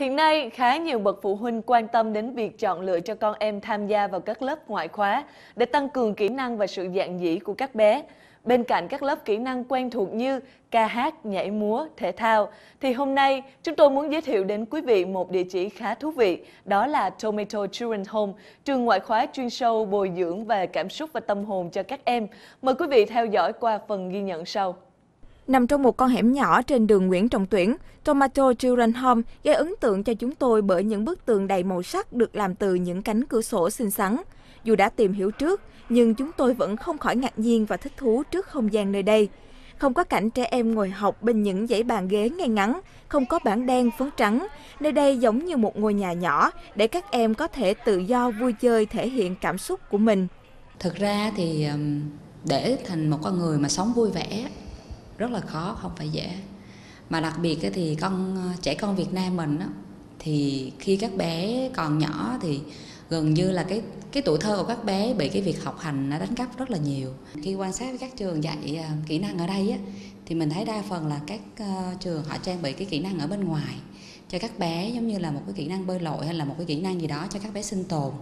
Hiện nay, khá nhiều bậc phụ huynh quan tâm đến việc chọn lựa cho con em tham gia vào các lớp ngoại khóa để tăng cường kỹ năng và sự dạng dĩ của các bé. Bên cạnh các lớp kỹ năng quen thuộc như ca hát, nhảy múa, thể thao, thì hôm nay chúng tôi muốn giới thiệu đến quý vị một địa chỉ khá thú vị, đó là Tomato Children Home, trường ngoại khóa chuyên sâu bồi dưỡng về cảm xúc và tâm hồn cho các em. Mời quý vị theo dõi qua phần ghi nhận sau. Nằm trong một con hẻm nhỏ trên đường Nguyễn Trọng Tuyển, Tomato Children Home gây ấn tượng cho chúng tôi bởi những bức tường đầy màu sắc được làm từ những cánh cửa sổ xinh xắn. Dù đã tìm hiểu trước, nhưng chúng tôi vẫn không khỏi ngạc nhiên và thích thú trước không gian nơi đây. Không có cảnh trẻ em ngồi học bên những dãy bàn ghế ngay ngắn, không có bảng đen phấn trắng. Nơi đây giống như một ngôi nhà nhỏ để các em có thể tự do vui chơi thể hiện cảm xúc của mình. Thực ra thì để thành một con người mà sống vui vẻ rất là khó không phải dễ. Mà đặc biệt thì con ờ, trẻ con Việt Nam mình á, thì khi các bé còn nhỏ thì gần như là cái cái tuổi thơ của các bé bị cái việc học hành nó đánh cắp rất là nhiều. Khi quan sát các trường dạy ờ, kỹ năng ở đây á, thì mình thấy đa phần là các ờ, trường họ trang bị cái kỹ năng ở bên ngoài cho các bé giống như là một cái kỹ năng bơi lội hay là một cái kỹ năng gì đó cho các bé sinh tồn.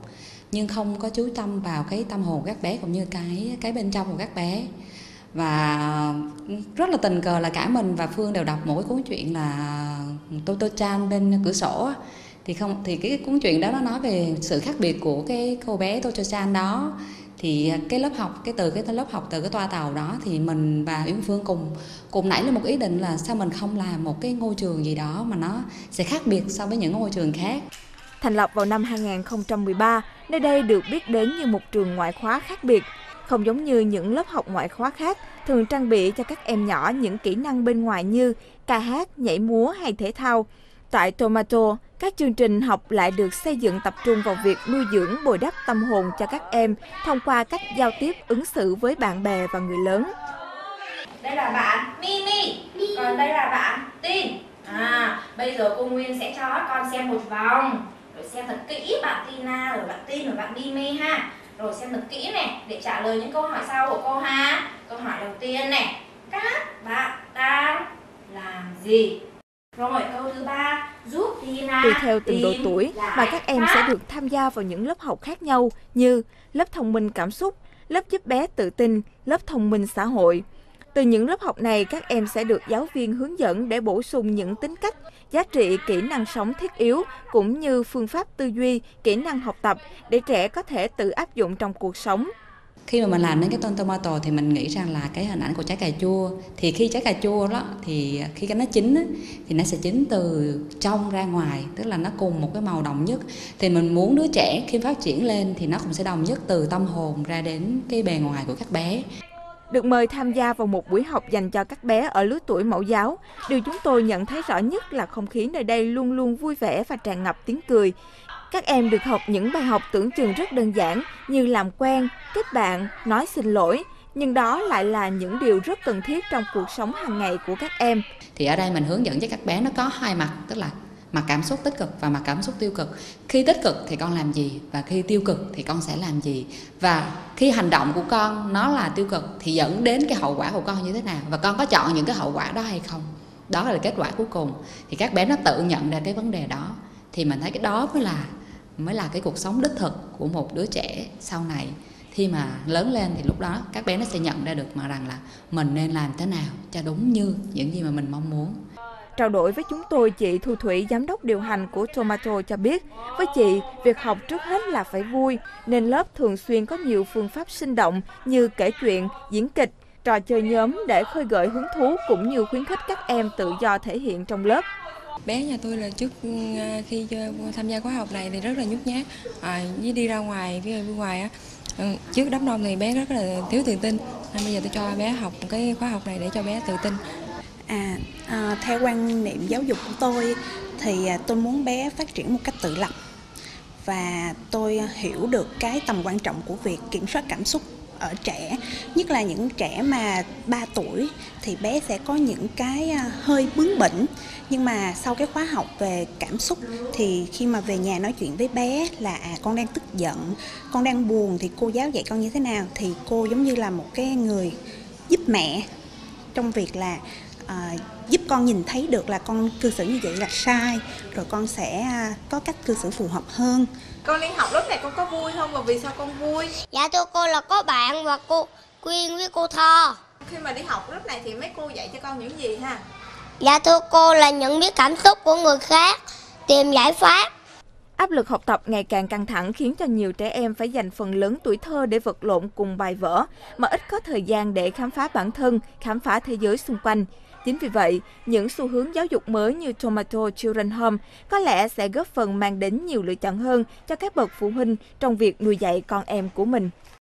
Nhưng không có chú tâm vào cái tâm hồn của các bé cũng như cái cái bên trong của các bé và rất là tình cờ là cả mình và phương đều đọc một cái cuốn truyện là Toto Chan bên cửa sổ thì không thì cái cuốn truyện đó nó nói về sự khác biệt của cái cô bé Toto Chan đó. Thì cái lớp học cái từ cái lớp học từ cái toa tàu đó thì mình và Yến Phương cùng cùng nảy lên một ý định là sao mình không làm một cái ngôi trường gì đó mà nó sẽ khác biệt so với những ngôi trường khác. Thành lập vào năm 2013, nơi đây được biết đến như một trường ngoại khóa khác biệt không giống như những lớp học ngoại khóa khác, thường trang bị cho các em nhỏ những kỹ năng bên ngoài như ca hát, nhảy múa hay thể thao. Tại Tomato, các chương trình học lại được xây dựng tập trung vào việc nuôi dưỡng bồi đắp tâm hồn cho các em thông qua cách giao tiếp ứng xử với bạn bè và người lớn. Đây là bạn Mimi, còn đây là bạn Tin. À, bây giờ cô Nguyên sẽ cho con xem một vòng, rồi xem thật kỹ bạn Tina, rồi bạn Tin, rồi bạn Mimi ha. Rồi xem thật kỹ này để trả lời những câu hỏi sau của cô ha. Câu hỏi đầu tiên này, các bạn đang làm gì? Rồi câu thứ ba, giúp Tina Tùy theo từng độ tuổi mà các em sẽ được tham gia vào những lớp học khác nhau như lớp thông minh cảm xúc, lớp giúp bé tự tin, lớp thông minh xã hội. Từ những lớp học này, các em sẽ được giáo viên hướng dẫn để bổ sung những tính cách, giá trị, kỹ năng sống thiết yếu cũng như phương pháp tư duy, kỹ năng học tập để trẻ có thể tự áp dụng trong cuộc sống. Khi mà mình làm đến cái tôn tomato thì mình nghĩ rằng là cái hình ảnh của trái cà chua thì khi trái cà chua đó thì khi cái nó chín á, thì nó sẽ chín từ trong ra ngoài tức là nó cùng một cái màu đồng nhất thì mình muốn đứa trẻ khi phát triển lên thì nó cũng sẽ đồng nhất từ tâm hồn ra đến cái bề ngoài của các bé được mời tham gia vào một buổi học dành cho các bé ở lứa tuổi mẫu giáo. Điều chúng tôi nhận thấy rõ nhất là không khí nơi đây luôn luôn vui vẻ và tràn ngập tiếng cười. Các em được học những bài học tưởng chừng rất đơn giản như làm quen, kết bạn, nói xin lỗi, nhưng đó lại là những điều rất cần thiết trong cuộc sống hàng ngày của các em. Thì ở đây mình hướng dẫn cho các bé nó có hai mặt, tức là mặt cảm xúc tích cực và mặt cảm xúc tiêu cực. Khi tích cực thì con làm gì và khi tiêu cực thì con sẽ làm gì? Và khi hành động của con nó là tiêu cực thì dẫn đến cái hậu quả của con như thế nào? Và con có chọn những cái hậu quả đó hay không? Đó là kết quả cuối cùng. Thì các bé nó tự nhận ra cái vấn đề đó. Thì mình thấy cái đó mới là mới là cái cuộc sống đích thực của một đứa trẻ sau này. Khi mà lớn lên thì lúc đó các bé nó sẽ nhận ra được mà rằng là mình nên làm thế nào cho đúng như những gì mà mình mong muốn. Trao đổi với chúng tôi, chị Thu Thủy, giám đốc điều hành của Tomato cho biết, với chị, việc học trước hết là phải vui, nên lớp thường xuyên có nhiều phương pháp sinh động như kể chuyện, diễn kịch, trò chơi nhóm để khơi gợi hứng thú cũng như khuyến khích các em tự do thể hiện trong lớp. Bé nhà tôi là trước ừ, khi ừ, tham gia khóa học này thì rất là nhút nhát, à, với đi ra ngoài, với bên ngoài á, ừ, trước đám đông thì bé rất là thiếu tự tin nên bây giờ tôi cho bé học cái khóa học này để cho bé tự tin À, à theo quan niệm giáo dục của tôi thì à, tôi muốn bé phát triển một cách tự lập và tôi hiểu được cái tầm quan trọng của việc kiểm soát cảm xúc ở trẻ nhất là những trẻ mà 3 tuổi thì bé sẽ có những cái à, hơi bướng bỉnh. Nhưng mà sau cái khóa học về cảm xúc thì khi mà về nhà nói chuyện với bé là à con đang tức giận con đang buồn thì cô giáo dạy con như thế nào thì cô giống như là một cái người giúp mẹ trong việc là à, giúp con nhìn thấy được là con cư xử như vậy là sai rồi con sẽ à, có cách cư xử phù hợp hơn con đi học lớp này con có vui không và vì sao con vui Dạ thưa cô là có bạn và cô Quyên với cô Tho. khi mà đi học lớp này thì mấy cô dạy cho con những gì ha Dạ thưa cô là nhận biết cảm xúc của người khác, tìm giải pháp. Áp lực học tập ngày càng căng thẳng khiến cho nhiều trẻ em phải dành phần lớn tuổi thơ để vật lộn cùng bài vở, mà ít có thời gian để khám phá bản thân, khám phá thế giới xung quanh. Chính vì vậy, những xu hướng giáo dục mới như Tomato Children Home có lẽ sẽ góp phần mang đến nhiều lựa chọn hơn cho các bậc phụ huynh trong việc nuôi dạy con em của mình.